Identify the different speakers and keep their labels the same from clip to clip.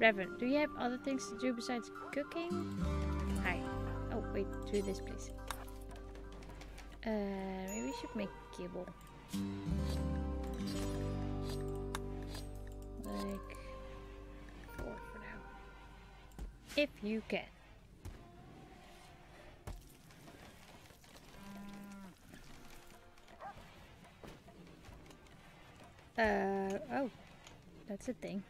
Speaker 1: Reverend, do you have other things to do besides cooking? Hi. Oh, wait, to this please. Uh, maybe we should make kibble. Like four for now. If you can. Uh, oh, that's a thing.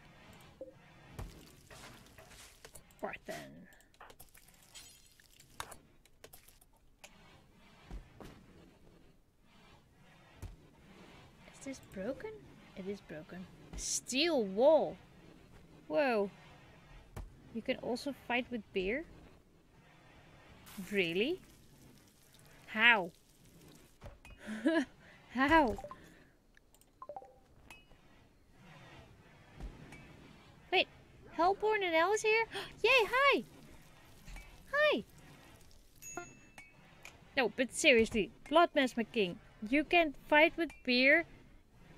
Speaker 1: Barthen. Is this broken? It is broken. Steel wall. Whoa. You can also fight with beer? Really? How? How? Wait, Hellborn and Alice here? Yay, hi! Hi! No, but seriously, Bloodmask McKing, you can fight with beer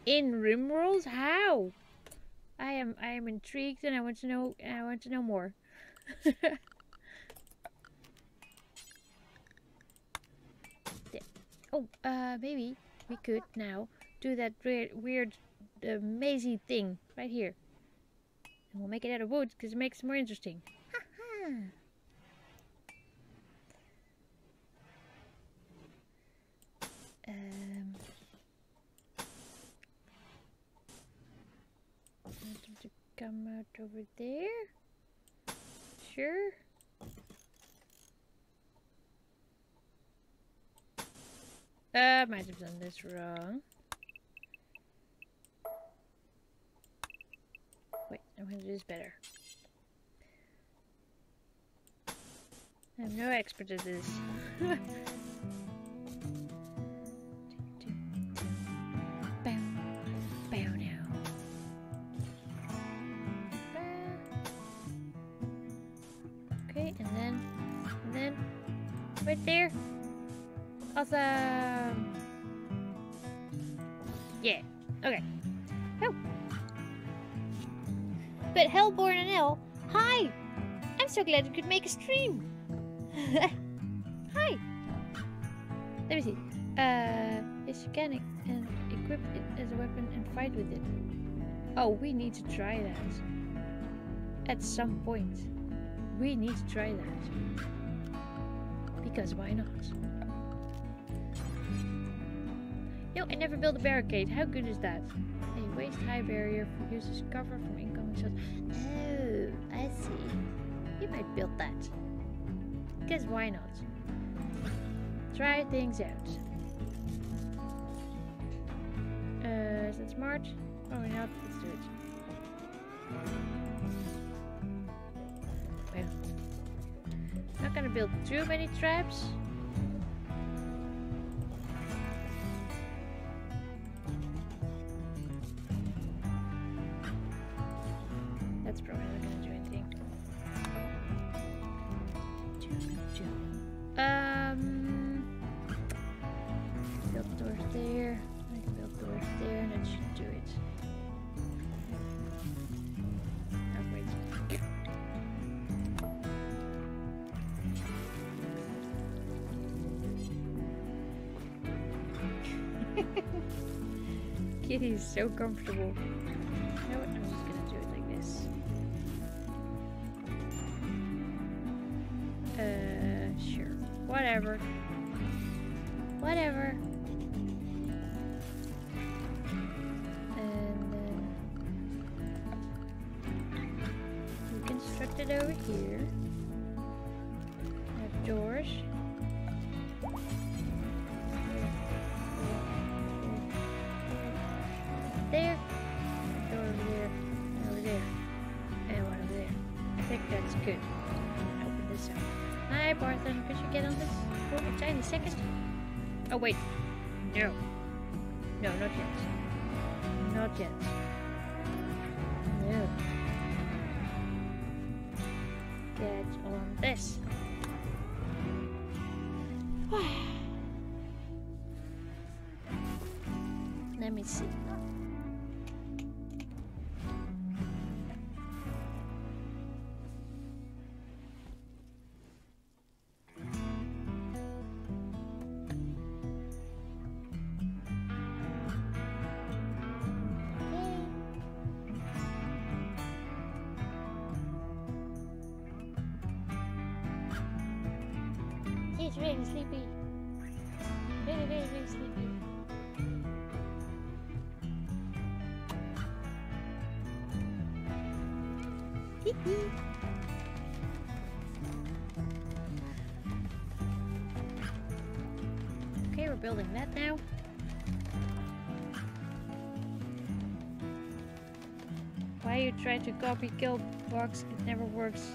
Speaker 1: in Rimworld? How? I am I am intrigued and I want to know I want to know more. Oh, uh maybe we could now do that weird weird uh, mazy thing right here. And we'll make it out of wood because it makes it more interesting. um to come out over there? Sure. Uh, might have done this wrong. Wait, I'm gonna do this better. I'm no expert at this. Bow, bow now. Okay, and then, and then, right there. Awesome. Yeah. Okay. But Hellborn and Elle, hi. I'm so glad you could make a stream. hi. Let me see. Uh, you can and equip it as a weapon and fight with it. Oh, we need to try that. At some point. We need to try that. Because why not? Yo, I never built a barricade. How good is that? A waist high barrier for use as cover from Oh, I see. You might build that. Guess why not? Try things out. Uh, is that smart? Probably not. Let's do it. Well, not gonna build too many traps. That's probably not gonna do anything. Um, build doors there. I can build doors there, and that should do it. Wait. Kitty is so comfortable. It over here. Have doors. There. Door over there. Over there. And one over there. I think that's good. Open this up. Hi, Barthen. Could you get on this for a second? Oh, wait. No. No, not yet. Not yet. He's really sleepy. Really, really, really sleepy. Hee hee. Okay, we're building that now. Why you try to copy kill box? It never works.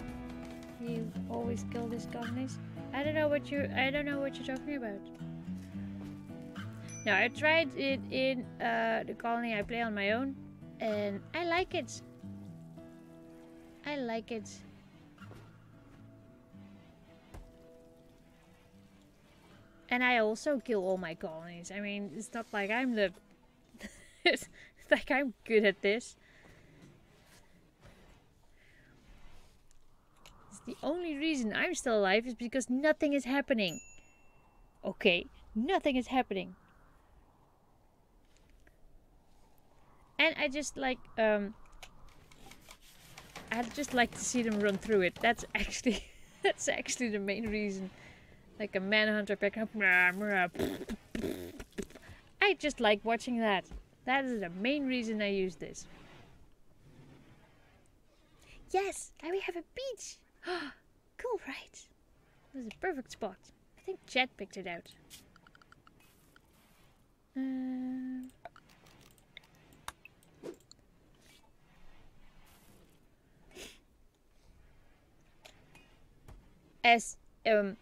Speaker 1: You always kill these colonies. I don't know what you I don't know what you're talking about. No, I tried it in uh, the colony I play on my own, and I like it. I like it. And I also kill all my colonies. I mean, it's not like I'm the... it's like I'm good at this. The only reason I'm still alive is because nothing is happening. Okay, nothing is happening. And I just like, um... I'd just like to see them run through it. That's actually... that's actually the main reason like a manhunter pick up. I just like watching that. That is the main reason I use this. Yes, now we have a beach. cool, right? This is a perfect spot. I think Chad picked it out. Uh, as um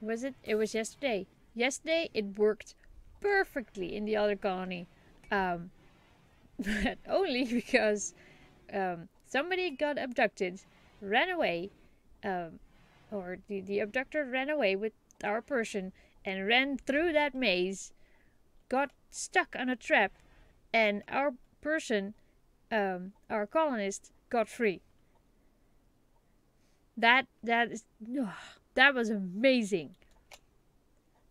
Speaker 1: was it? It was yesterday. Yesterday it worked perfectly in the other colony. Um, but only because um, somebody got abducted, ran away, um, or the, the abductor ran away with our person and ran through that maze, got stuck on a trap, and our person, um, our colonist, got free. That that is. Oh, that was amazing.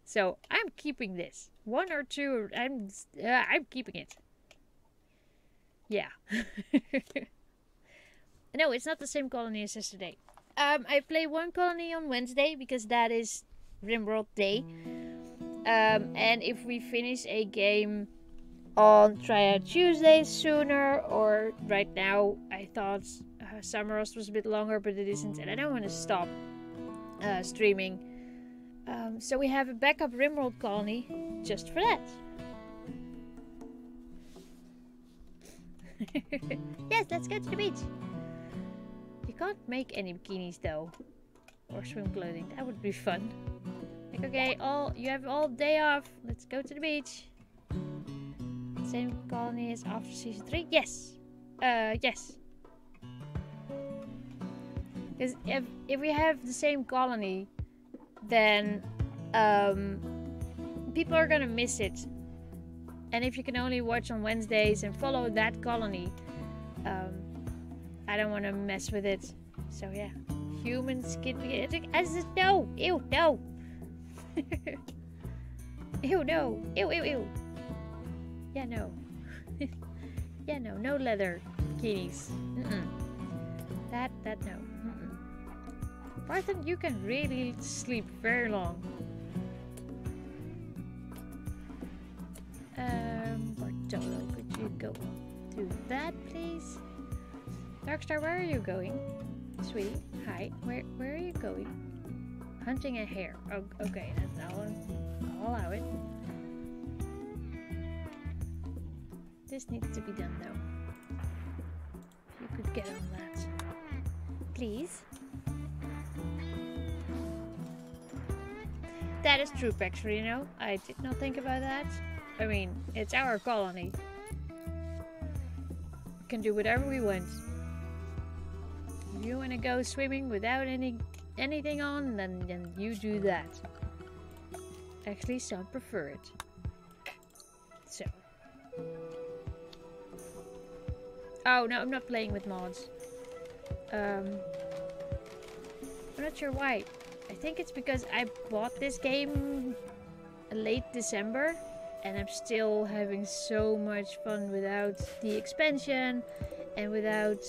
Speaker 1: So I'm keeping this. One or two, I'm, uh, I'm keeping it. Yeah. no, it's not the same colony as yesterday. Um, I play one colony on Wednesday because that is Rimworld Day. Um, and if we finish a game on Triad Tuesday sooner, or right now, I thought uh, Summerust was a bit longer, but it isn't, and I don't want to stop uh, streaming. Um, so we have a backup Rimworld colony just for that. yes, let's go to the beach. Can't make any bikinis though. Or swim clothing. That would be fun. Like, okay, all you have all day off. Let's go to the beach. Same colony as after season 3? Yes. Uh, yes. Because if, if we have the same colony, then um, people are gonna miss it. And if you can only watch on Wednesdays and follow that colony, um, I don't want to mess with it. So yeah, humans can be as no, ew, no, ew, no, ew, ew, ew. Yeah, no. yeah, no, no leather bikinis. Mm -mm. That, that, no. Barthen, you can really sleep very long. Darkstar, where are you going? Sweetie, hi. Where where are you going? Hunting a hare. Oh, okay, that's I'll, I'll allow it. This needs to be done, though. If you could get on that. Please? That is true, know? I did not think about that. I mean, it's our colony. We can do whatever we want. You want to go swimming without any anything on, then, then you do that. Actually, some prefer it. So. Oh, no, I'm not playing with mods. Um, I'm not sure why. I think it's because I bought this game late December and I'm still having so much fun without the expansion and without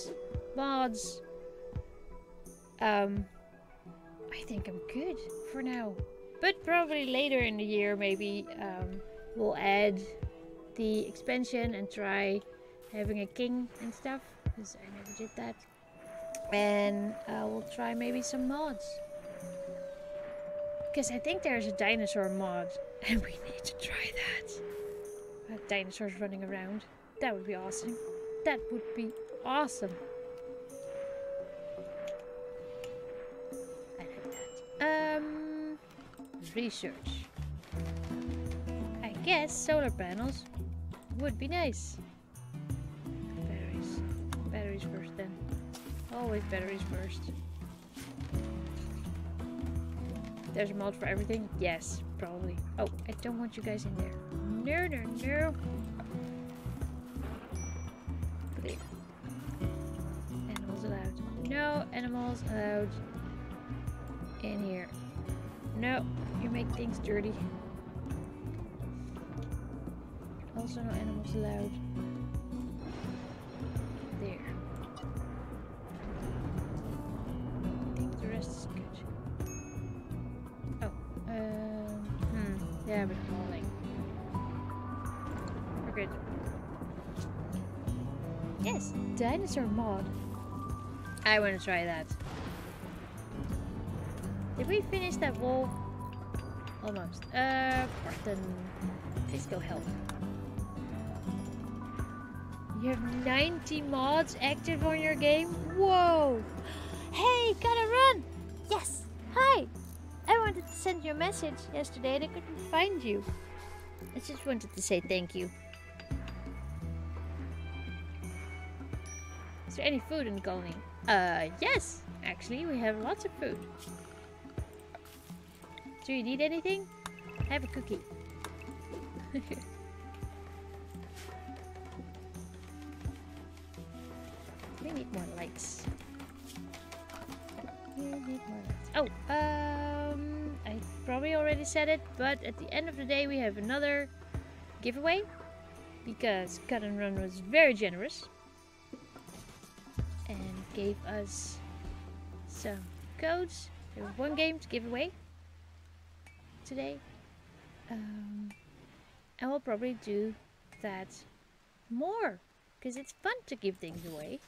Speaker 1: mods. Um, I think I'm good for now. But probably later in the year, maybe um, we'll add the expansion and try having a king and stuff. Because I never did that. And uh, we'll try maybe some mods. Because I think there's a dinosaur mod. And we need to try that. Uh, dinosaurs running around. That would be awesome. That would be awesome. Research. I guess solar panels would be nice. Batteries. Batteries first then. Always batteries first. There's a mod for everything? Yes, probably. Oh, I don't want you guys in there. No, no, no. Animals allowed. No animals allowed in here. No, you make things dirty. Also no animals allowed. There. I think the rest is good. Oh, um, hmm, yeah, but falling. We're good. Yes, dinosaur mod. I want to try that. Did we finish that wall? Almost. Uh, Barthen, please go help. You have 90 mods active on your game? Whoa! Hey, gotta run! Yes! Hi! I wanted to send you a message yesterday and I couldn't find you. I just wanted to say thank you. Is there any food in the colony? Uh, yes! Actually, we have lots of food. Do you need anything? Have a cookie. we need more lights. We need more lights. Oh, um, I probably already said it, but at the end of the day, we have another giveaway because Cut and Run was very generous and gave us some codes. There was one game to give away today. Um, and we'll probably do that more because it's fun to give things away.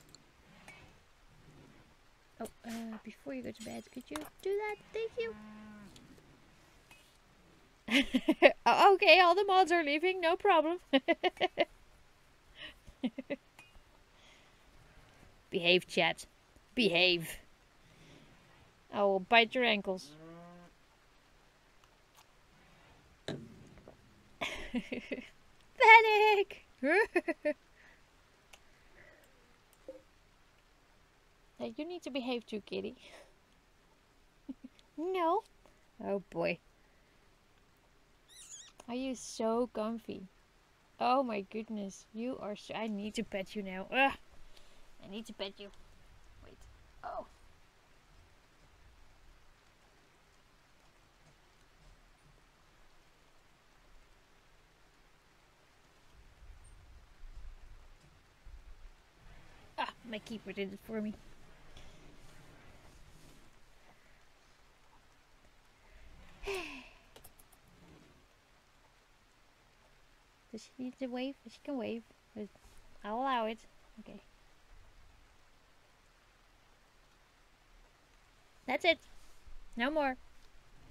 Speaker 1: Oh, uh, before you go to bed, could you do that? Thank you. Okay, all the mods are leaving, no problem. Behave, chat. Behave. I will bite your ankles. Panic! hey, you need to behave too, kitty. no. Oh boy. Are you so comfy? Oh my goodness. You are so... I need to pet you now. Ugh. I need to pet you. Wait. Oh. Ah, my keeper did it for me. Does she need to wave? She can wave. I'll allow it. Okay. That's it. No more.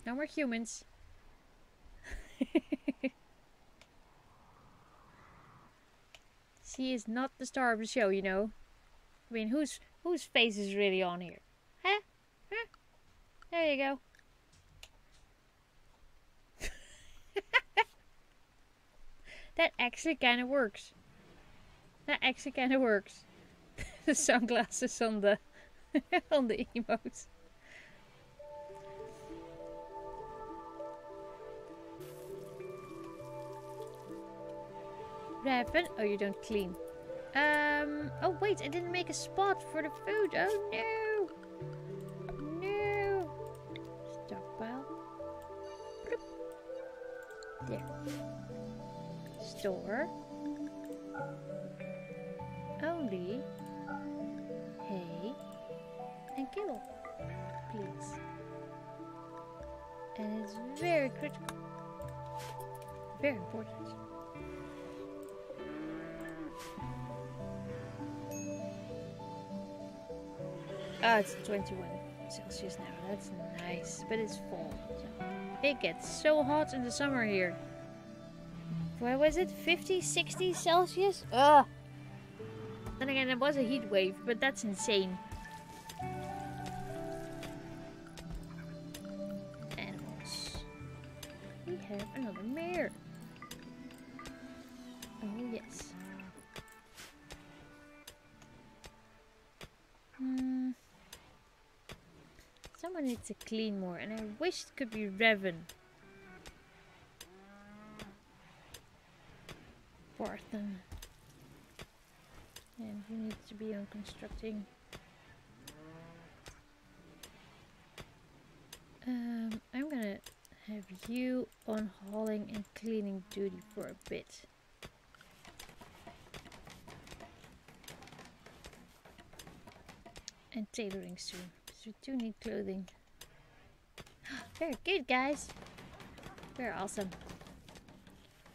Speaker 1: No more humans. she is not the star of the show, you know. I mean, whose whose face is really on here? Huh? Huh? There you go. that actually kind of works. That actually kind of works. the sunglasses on the on the emotes. Raven? Oh, you don't clean. Um. Oh wait, I didn't make a spot for the food. Oh no! No. Stockpile. There. Store. Only hay and kibble, please. And it's very critical. Very important. Oh, it's 21 Celsius now. That's nice. But it's fall. So it gets so hot in the summer here. Where was it? 50, 60 Celsius? Ugh. Then again, it was a heat wave, but that's insane. To clean more, and I wish it could be Revan. Barthen. And he needs to be on constructing. Um, I'm gonna have you on hauling and cleaning duty for a bit. And tailoring soon, because we do need clothing. Very good, guys. Very awesome.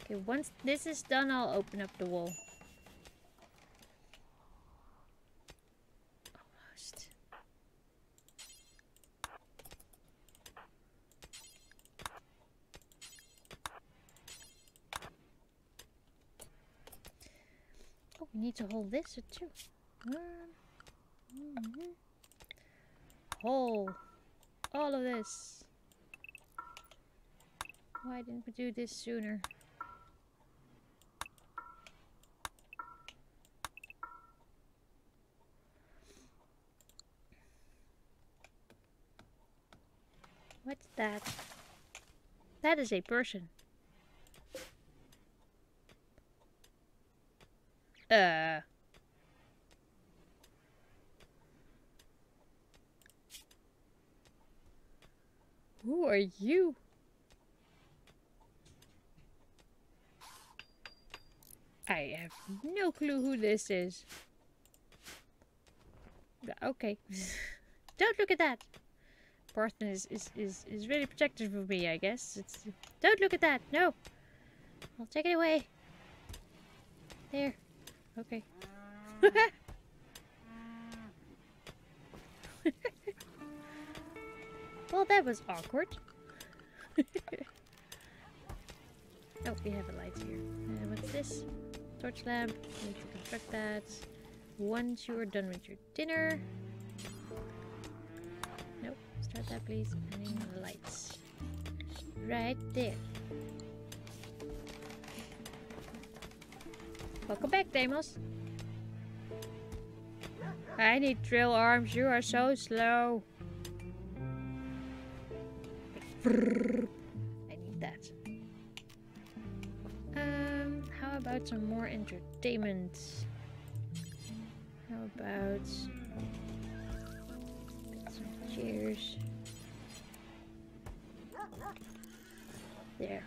Speaker 1: Okay, once this is done, I'll open up the wall. Almost. Oh, we need to hold this too. One. Mm -hmm. Hole. All of this. Why didn't we do this sooner? What's that? That is a person. Uh. Who are you? I have no clue who this is. Okay. Don't look at that. Barthen is, is, is, is really protective of me, I guess. It's, don't look at that. No. I'll take it away. There. Okay. well, that was awkward. oh, we have a light here. Uh, what's this? Torch lamp. Need to construct that. Once you're done with your dinner, Nope. Start that please. And the lights. Right there. Welcome back, Deimos. I need drill arms. You are so slow. About some more entertainment? How about some chairs? There.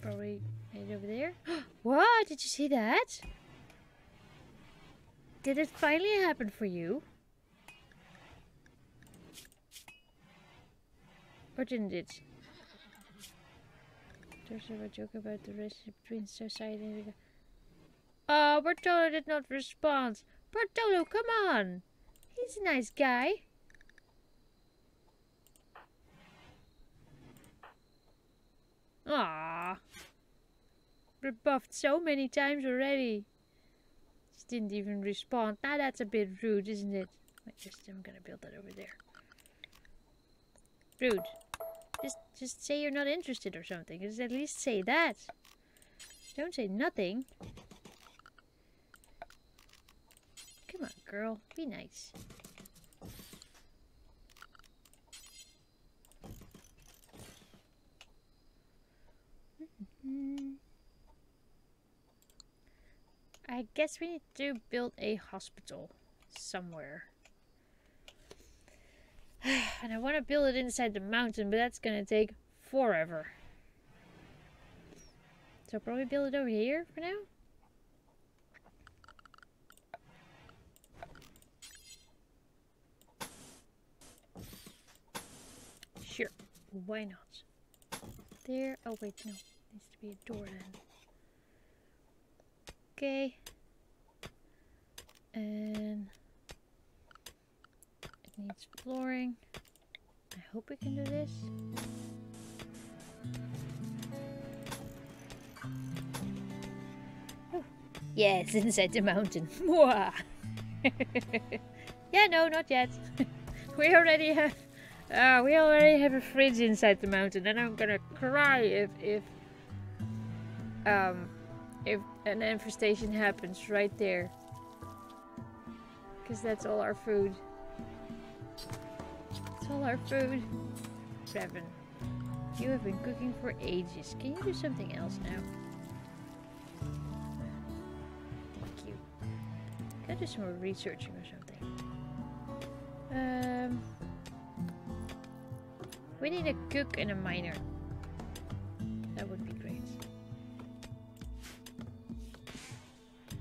Speaker 1: Probably head over there. what? Did you see that? Did it finally happen for you? Or didn't it? There's a joke about the relationship between society and... Oh, Bartolo did not respond. Bartolo, come on! He's a nice guy. Ah, Rebuffed so many times already. Just didn't even respond. Now that's a bit rude, isn't it? Wait, just I'm gonna build that over there. Rude. Just just say you're not interested or something. Just at least say that. Don't say nothing. Come on, girl. Be nice. Mm. I guess we need to build a hospital somewhere. and I want to build it inside the mountain, but that's going to take forever. So I'll probably build it over here for now. Sure, why not? There. Oh, wait, no. Needs to be a door then. Okay. And needs flooring. I hope we can do this. Yes, inside the mountain. yeah, no, not yet. we already have uh, we already have a fridge inside the mountain, and I'm gonna cry if if um if an infestation happens right there, because that's all our food. All our food. Seven. You have been cooking for ages. Can you do something else now? Thank you. Can I do some more researching or something? Um. We need a cook and a miner. That would be great.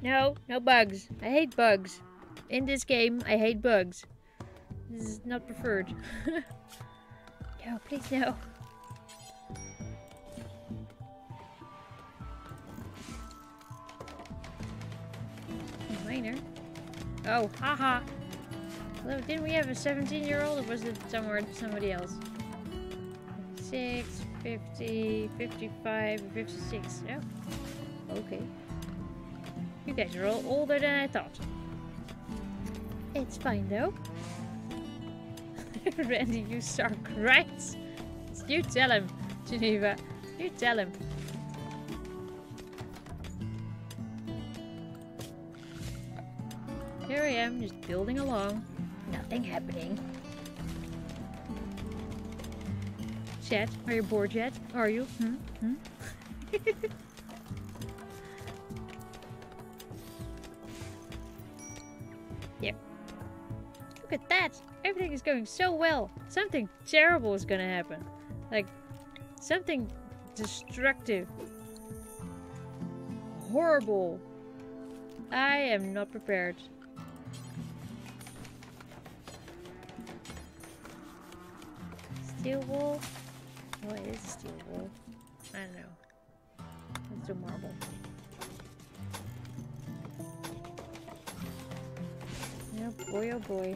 Speaker 1: No, no bugs. I hate bugs. In this game, I hate bugs. This is not preferred. no, please no. A miner? Oh, haha. Hello, didn't we have a 17 year old or was it somewhere somebody else? 56, 50, 55, 56. Yeah. Okay. You guys are all older than I thought. It's fine though. Randy, you suck, right? You tell him, Geneva. You tell him. Here I am, just building along. Nothing happening. Chat, are you bored yet? Are you? Hmm? Hmm? Everything is going so well. Something terrible is gonna happen. Like, something destructive. Horrible. I am not prepared. Steel wool. What is steel wool. I don't know. Let's do marble. Oh boy, oh boy.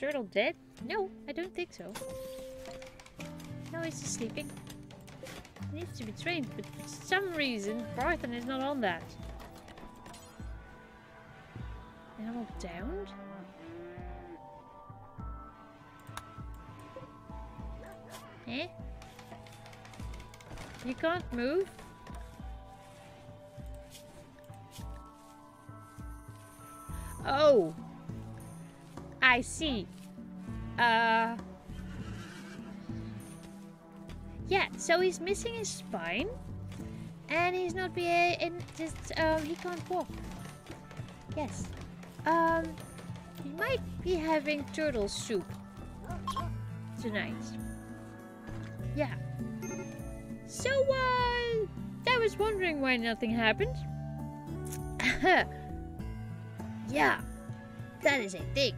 Speaker 1: Turtle dead? No, I don't think so. No, he's just sleeping. He needs to be trained, but for some reason, Barthen is not on that. Animal downed? Eh? You can't move? Oh! I see. Uh... Yeah, so he's missing his spine. And he's not be in just um he can't walk. Yes. Um, we might be having turtle soup tonight. Yeah. So, uh, I was wondering why nothing happened. yeah, that is a thing.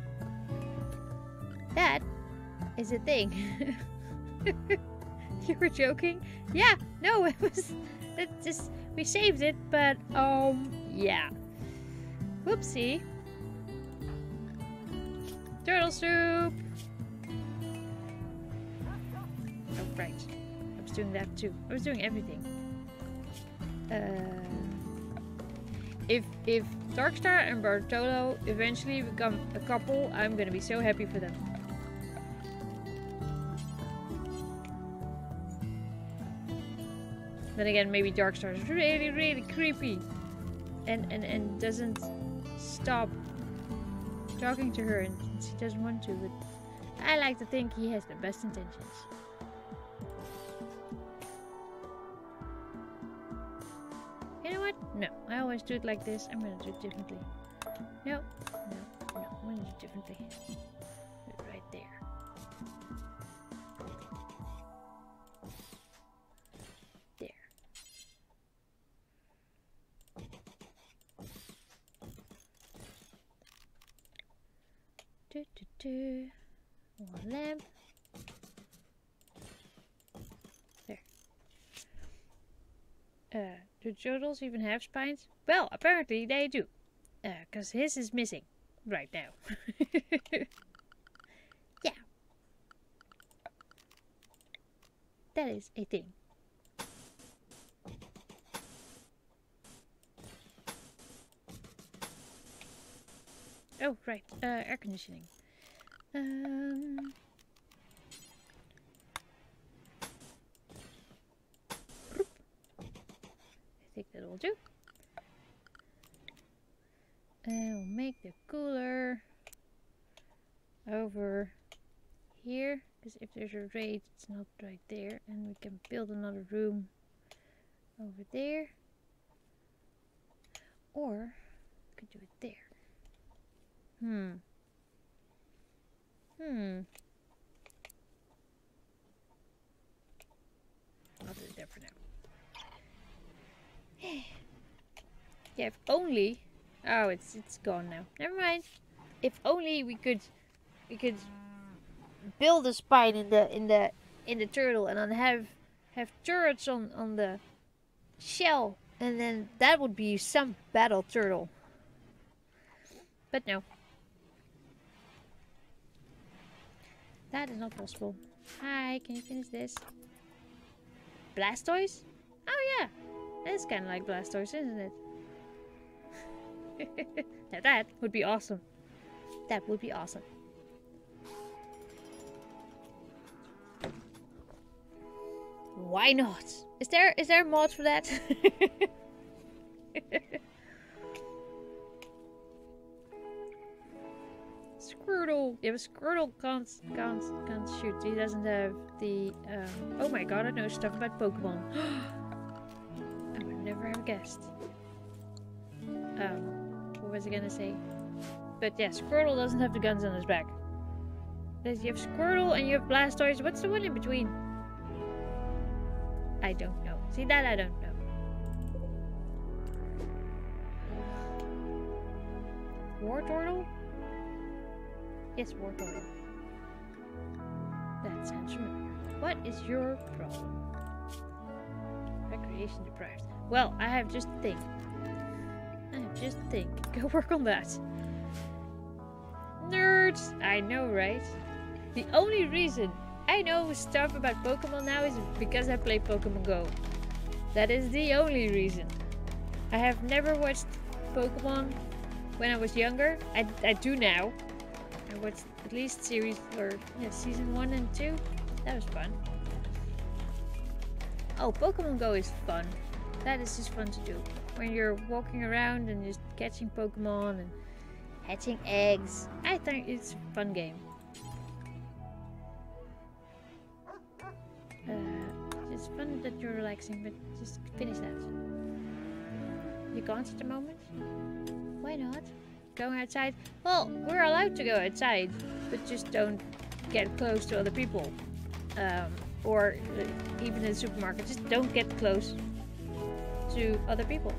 Speaker 1: That is a thing. you were joking? Yeah, no, it was, it just, we saved it, but, um, yeah. Whoopsie. Turtle soup! Oh, right. I was doing that too. I was doing everything. Uh, if if Darkstar and Bartolo eventually become a couple, I'm gonna be so happy for them. Then again, maybe Darkstar is really, really creepy and, and, and doesn't stop talking to her and she doesn't want to, but I like to think he has the best intentions. You know what? No, I always do it like this. I'm gonna do it differently. No, no, no, I'm gonna do it differently. Lamp. There. Uh, do turtles even have spines? Well, apparently they do. Because his is missing right now. yeah. That is a thing. Oh, right. Uh, air conditioning. Um, think that will do. And we'll make the cooler over here. Because if there's a raid, it's not right there. And we can build another room over there. Or, we could do it there. Hmm. Hmm. I'll do it there for now. Yeah, if only... Oh, it's it's gone now. Never mind. If only we could we could build a spine in the in the in the turtle and then have have turrets on on the shell and then that would be some battle turtle. But no. That is not possible. Hi, can you finish this? Blastoise? Oh yeah, that's kind of like Blastoise, isn't it? Now that would be awesome. That would be awesome. Why not? Is there is there a mod for that? Squirtle. Yeah, but Squirtle can't can't can't shoot. He doesn't have the. Um... Oh my god! I know stuff about Pokemon. I would never have guessed. Um, was I gonna say? But yeah, Squirtle doesn't have the guns on his back. You have Squirtle and you have Blastoise. What's the one in between? I don't know. See that I don't know. Wartortle? Yes, Wartortle. That sounds familiar. What is your problem? Recreation deprived. Well, I have just a thing. Just think. Go work on that. Nerds! I know, right? The only reason I know stuff about Pokemon now is because I play Pokemon Go. That is the only reason. I have never watched Pokemon when I was younger. I, I do now. I watched at least series or yeah, season 1 and 2. That was fun. Oh, Pokemon Go is fun. That is just fun to do. When you're walking around and just catching Pokemon and hatching eggs. I think it's a fun game. Uh, it's fun that you're relaxing, but just finish that. You can't at the moment? Why not? Going outside? Well, we're allowed to go outside, but just don't get close to other people. Um, or uh, even in the supermarket, just don't get close to other people.